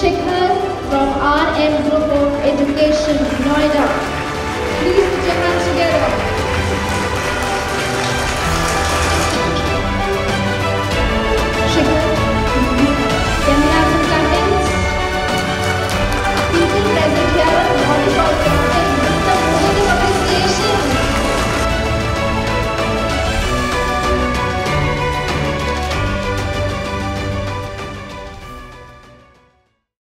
Shikhar from RM Group